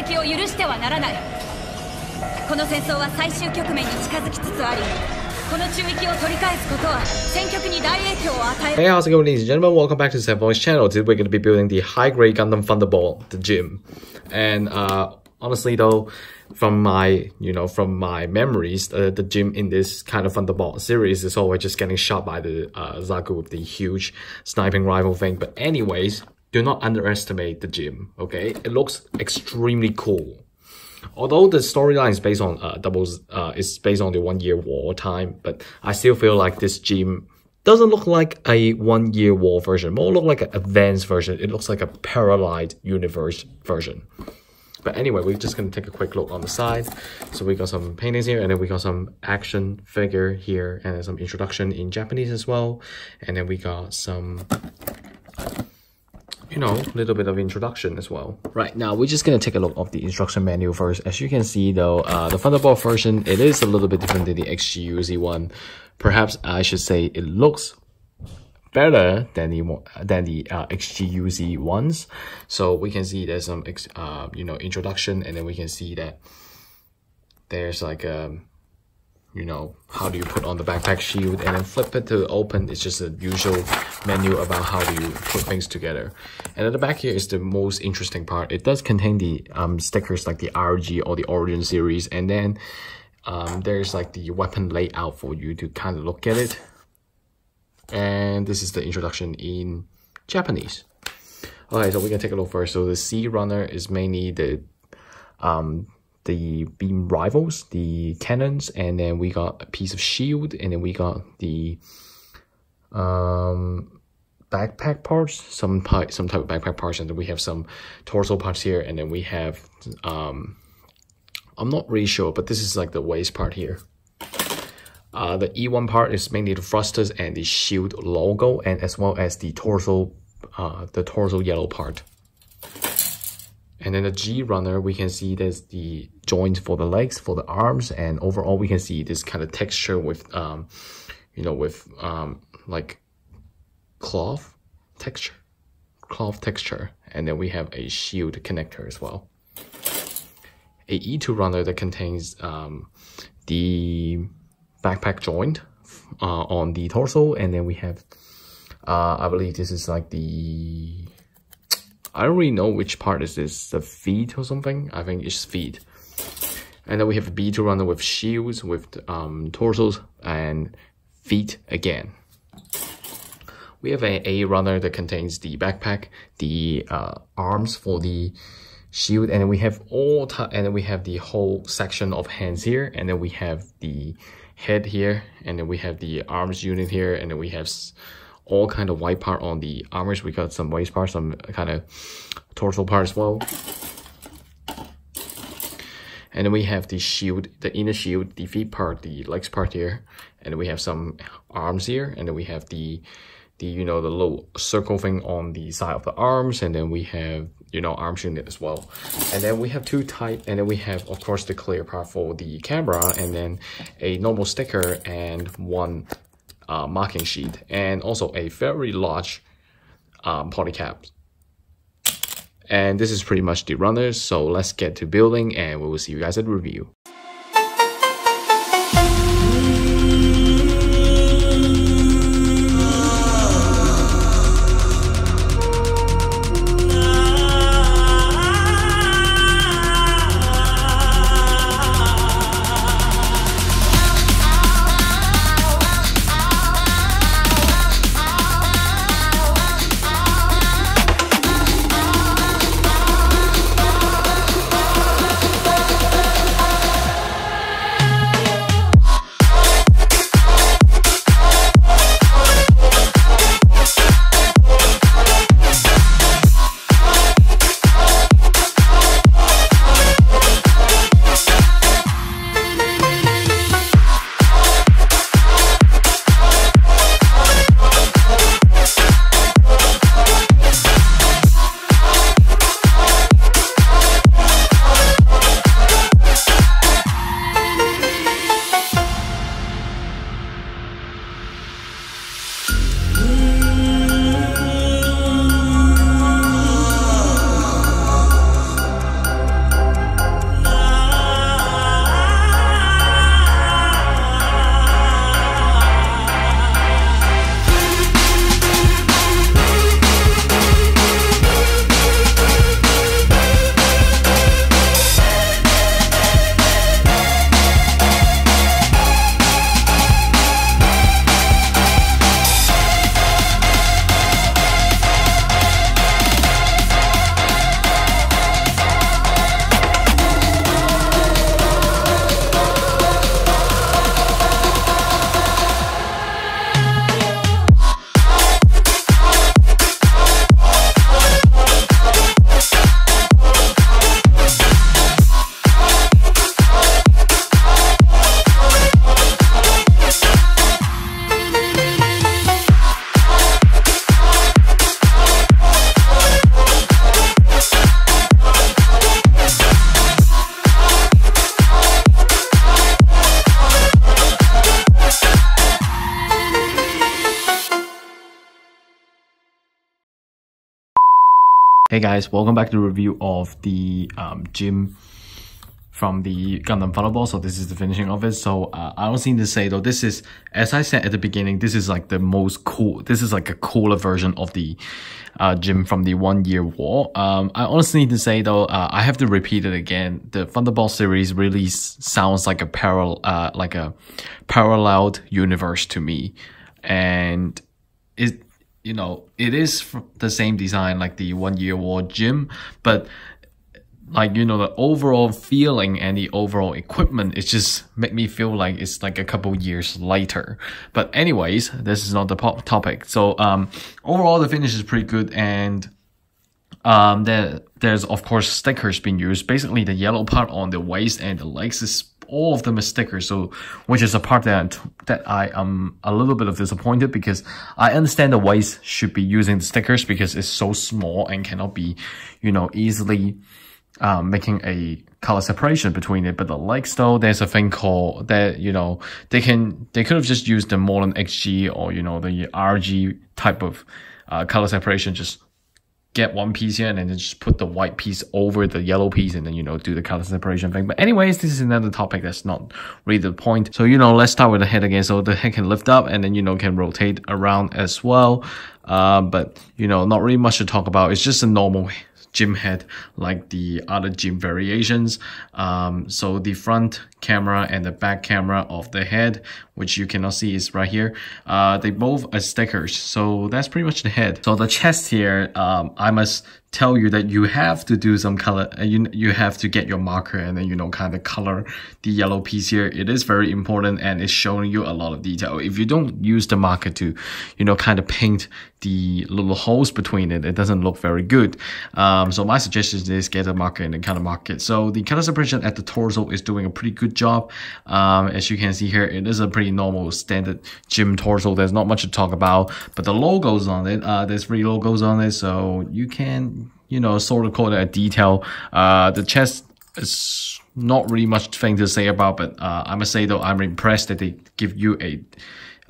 席を許してはならないこの戦争は最終局面に近づきつつありこの中域を取り返すことは戦局に大影響を与える Hey, how's it going, ladies and gentlemen? Welcome back to the Sam Voice channel. Today we're going to be building the high-grade Gundam Thunderbolt, the gym. And uh, honestly though, from my, you know, from my memories, uh, the gym in this kind of Thunderbolt series is always just getting shot by the uh, Zaku with the huge sniping rifle thing. But anyways, do not underestimate the gym, okay? It looks extremely cool. Although the storyline is based on uh, doubles, uh, is based on the one year war time, but I still feel like this gym doesn't look like a one year war version, more look like an advanced version. It looks like a paralleled universe version. But anyway, we're just gonna take a quick look on the side. So we got some paintings here, and then we got some action figure here, and some introduction in Japanese as well. And then we got some you know, a little bit of introduction as well. Right, now we're just going to take a look of the instruction manual first. As you can see though, uh, the Thunderbolt version, it is a little bit different than the HGUC one. Perhaps I should say it looks better than the than the uh, HGUC ones. So we can see there's some uh, you know introduction, and then we can see that there's like a um, you know how do you put on the backpack shield and then flip it to open. It's just a usual menu about how do you put things together. And at the back here is the most interesting part. It does contain the um, stickers like the RG or the Origin series, and then um, there's like the weapon layout for you to kind of look at it and this is the introduction in Japanese. Okay, so we can take a look first. So the C runner is mainly the um the beam rifles, the cannons, and then we got a piece of shield, and then we got the um backpack parts, some type some type of backpack parts, and then we have some torso parts here, and then we have um I'm not really sure, but this is like the waist part here. Uh, the E1 part is mainly the thrusters and the shield logo, and as well as the torso, uh, the torso yellow part. And then the G runner, we can see there's the joint for the legs, for the arms, and overall we can see this kind of texture with, um, you know, with um, like cloth texture, cloth texture, and then we have a shield connector as well. A E2 runner that contains um, the backpack joint uh, on the torso and then we have uh, I believe this is like the I don't really know which part is this the feet or something. I think it's feet. And then we have a B2 runner with shields with um, torsos and feet again. We have a A runner that contains the backpack the uh, arms for the shield and then we have all and then we have the whole section of hands here and then we have the head here and then we have the arms unit here and then we have all kind of white part on the armors we got some waist part some kind of torso part as well. And then we have the shield the inner shield the feet part the legs part here. And then we have some arms here. And then we have the the you know the little circle thing on the side of the arms. And then we have you know arms unit as well. And then we have two type and then we have of course the clear part for the camera. And then a normal sticker and one uh, marking sheet and also a very large um, polycap and this is pretty much the runners so let's get to building and we will see you guys at review guys, welcome back to the review of the um, gym from the Gundam Thunderbolt. So this is the finishing of it. So uh, I don't need to say though, this is, as I said at the beginning, this is like the most cool, this is like a cooler version of the uh, gym from the one year war. Um, I honestly need to say though, uh, I have to repeat it again. The Thunderbolt series really sounds like a parallel, uh, like a paralleled universe to me. And it, you know, it is the same design like the one year war gym, but like you know the overall feeling and the overall equipment it just make me feel like it's like a couple years later but anyways this is not the pop topic. So um overall the finish is pretty good and um there there's of course stickers being used. Basically the yellow part on the waist and the legs is all of them are stickers, so which is a part that that I am a little bit of disappointed because I understand the waist should be using the stickers because it's so small and cannot be, you know, easily um, making a color separation between it. But the legs though, there's a thing called that, you know, they can, they could have just used the Modern XG or, you know, the RG type of uh, color separation, just get one piece here and then just put the white piece over the yellow piece and then, you know, do the color separation thing. But anyways, this is another topic that's not really the point. So, you know, let's start with the head again. So the head can lift up and then, you know, can rotate around as well. Uh, but, you know, not really much to talk about. It's just a normal gym head like the other gym variations. Um, so the front camera and the back camera of the head, which you cannot see is right here. Uh, they both are stickers. So that's pretty much the head. So the chest here, um, I must tell you that you have to do some color, uh, you, you have to get your marker and then, you know, kind of color the yellow piece here. It is very important and it's showing you a lot of detail. If you don't use the marker to, you know, kind of paint the little holes between it, it doesn't look very good. Um, so my suggestion is get a market and then kind of mark it. So the color separation at the torso is doing a pretty good job. Um, as you can see here, it is a pretty normal standard gym torso. There's not much to talk about, but the logos on it, uh, there's three logos on it. So you can you know, sort of call it a detail. Uh, the chest is not really much thing to say about, but uh, I must say though, I'm impressed that they give you a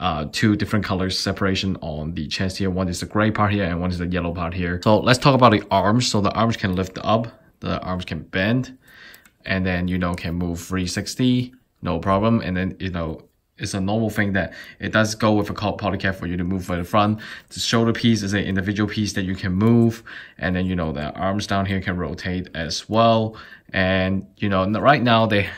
uh, two different colors separation on the chest here. One is the gray part here and one is the yellow part here. So let's talk about the arms. So the arms can lift up, the arms can bend, and then, you know, can move 360, no problem. And then, you know, it's a normal thing that it does go with a polycap for you to move for the front. The shoulder piece is an individual piece that you can move. And then, you know, the arms down here can rotate as well. And, you know, right now they,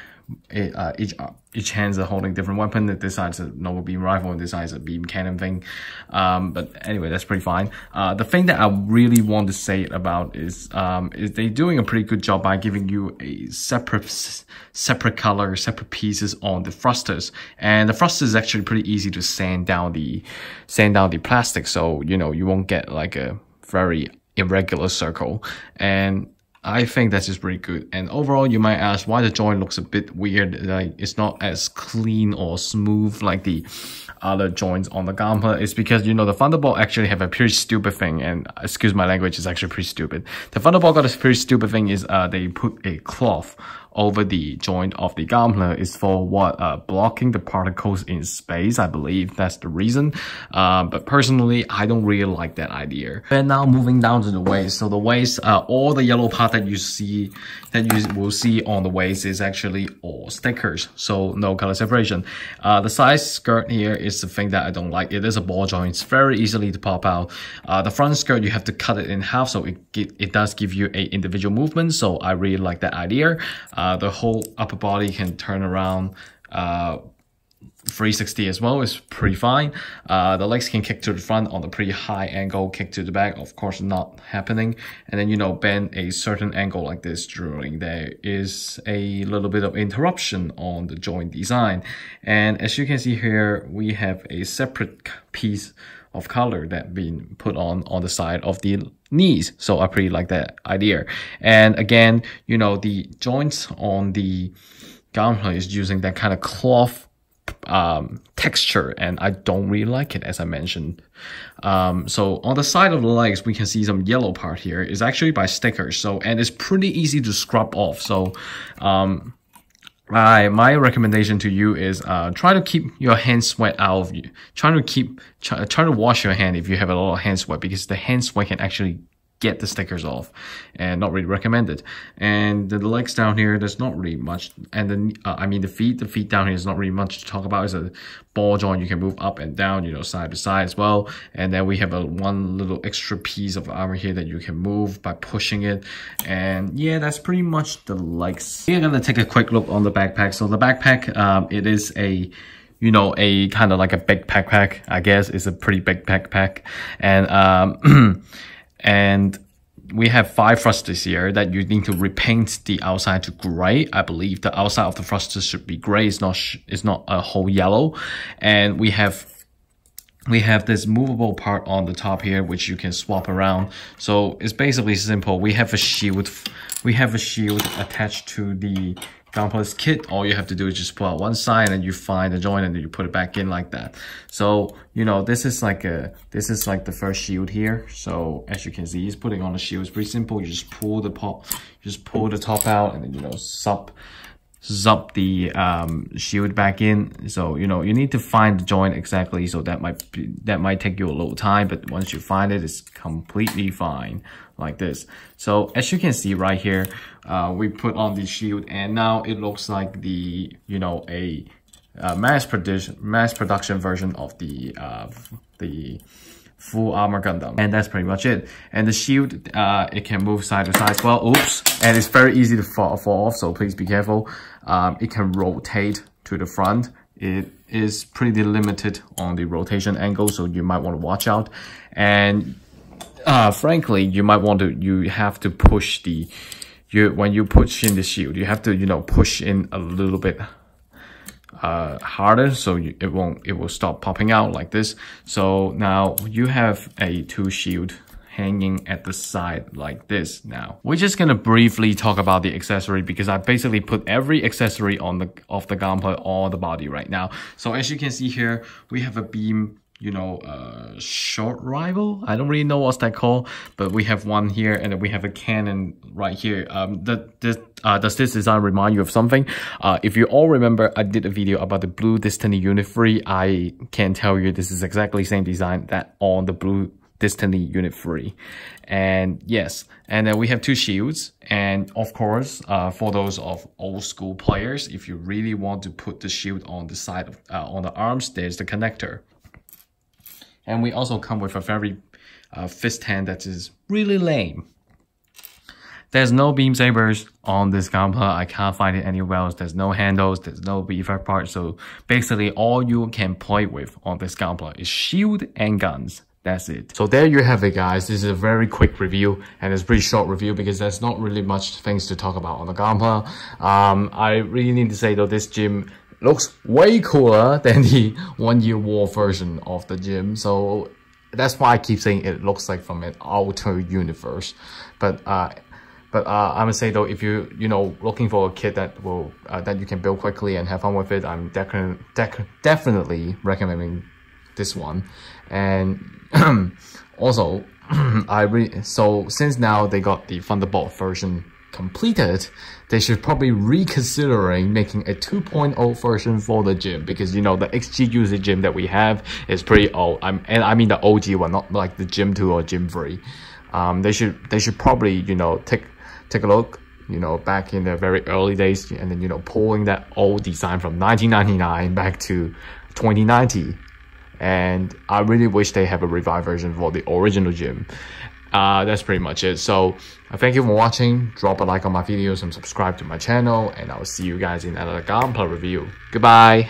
uh, each each hands are holding different weapon. This side's a normal beam rifle and this side's a beam cannon thing. Um, but anyway, that's pretty fine. Uh, the thing that I really want to say about is, um, is they doing a pretty good job by giving you a separate, separate color, separate pieces on the thrusters. And the thrusters is actually pretty easy to sand down the, sand down the plastic. So, you know, you won't get like a very irregular circle. And I think that is just pretty good. And overall, you might ask why the joint looks a bit weird. Like it's not as clean or smooth like the other joints on the Gunpla. It's because, you know, the Thunderbolt actually have a pretty stupid thing. And excuse my language, it's actually pretty stupid. The Thunderbolt got a pretty stupid thing is, uh, they put a cloth over the joint of the Gunpla is for what uh, blocking the particles in space. I believe that's the reason. Uh, but personally, I don't really like that idea. And now moving down to the waist. So the waist, uh, all the yellow part that you see, that you will see on the waist is actually all stickers. So no color separation. Uh, the size skirt here is the thing that I don't like. It is a ball joint. It's very easily to pop out. Uh, the front skirt, you have to cut it in half. So it, it does give you a individual movement. So I really like that idea. Uh, the whole upper body can turn around uh, 360 as well is pretty fine. Uh, the legs can kick to the front on a pretty high angle, kick to the back, of course not happening. And then, you know, bend a certain angle like this during there is a little bit of interruption on the joint design. And as you can see here, we have a separate piece of color that being put on on the side of the knees. So I pretty like that idea. And again, you know, the joints on the Gunpla is using that kind of cloth um, texture and I don't really like it as I mentioned. Um, so on the side of the legs, we can see some yellow part here is actually by stickers. So, and it's pretty easy to scrub off. So, um, my my recommendation to you is uh, try to keep your hand sweat out of you. Try to keep try, try to wash your hand if you have a lot of hand sweat because the hand sweat can actually get the stickers off and not really recommended and the legs down here there's not really much. And then uh, i mean the feet the feet down here is not really much to talk about. It's a ball joint you can move up and down you know side to side as well. And then we have a one little extra piece of armor here that you can move by pushing it. And yeah that's pretty much the legs we're gonna take a quick look on the backpack. So the backpack um, it is a you know, a kind of like a big backpack, I guess. It's a pretty big backpack. And, um, and we have five thrusters here that you need to repaint the outside to gray. I believe the outside of the thrusters should be gray. It's not, it's not a whole yellow. And we have we have this movable part on the top here which you can swap around so it's basically simple we have a shield we have a shield attached to the Gunpowder's kit, all you have to do is just pull out one side and you find the joint and then you put it back in like that. So, you know, this is like a, this is like the first shield here. So as you can see, he's putting on the shield. It's pretty simple. You just pull the pop, just pull the top out and then, you know, sup, zub the um, shield back in. So, you know, you need to find the joint exactly. So that might be, that might take you a little time, but once you find it, it's completely fine like this. So as you can see right here, uh, we put on the shield and now it looks like the, you know, a uh, mass production mass production version of the uh, the full armor Gundam. And that's pretty much it. And the shield, uh, it can move side to side as well. Oops. And it's very easy to fall, fall off, so please be careful. Um, it can rotate to the front. It is pretty limited on the rotation angle, so you might want to watch out. And uh, frankly, you might want to, you have to push the, you, when you push in the shield, you have to, you know, push in a little bit uh, harder so you, it won't it will stop popping out like this so now you have a two shield hanging at the side like this now. We're just gonna briefly talk about the accessory because I basically put every accessory on the of the Gunpla on the body right now. So as you can see here, we have a beam you know, uh, short rifle. I don't really know what's that called, but we have one here and then we have a cannon right here. Um, the, uh, does this design remind you of something? Uh, if you all remember, I did a video about the blue Destiny Unit 3. I can tell you this is exactly same design that on the blue Destiny Unit 3. And yes, and then we have two shields. And of course, uh, for those of old school players, if you really want to put the shield on the side of, uh, on the arms, there's the connector. And we also come with a very uh, fist hand that is really lame. There's no beam sabers on this Gunpla. I can't find it anywhere else. There's no handles. There's no effect part. So basically all you can play with on this Gunpla is shield and guns. That's it. So there you have it guys. This is a very quick review and it's pretty short review because there's not really much things to talk about on the Gunpla. Um, I really need to say though this gym looks way cooler than the one year war version of the gym. So that's why I keep saying it looks like from an outer universe. But uh, but uh, I'm gonna say though, if you you know looking for a kit that will uh, that you can build quickly and have fun with it, I'm definitely recommending this one. And also, I re so since now they got the Thunderbolt version completed, they should probably reconsidering making a 2.0 version for the gym because you know the HGUC gym that we have is pretty old. I'm and I mean the OG one, not like the gym 2 or gym 3. Um, they should they should probably you know take take a look you know back in the very early days and then you know pulling that old design from 1999 back to 2090 and I really wish they have a revived version for the original gym. uh, that's pretty much it. So uh, thank you for watching. Drop a like on my videos and subscribe to my channel. And I'll see you guys in another Gunpla review. Goodbye.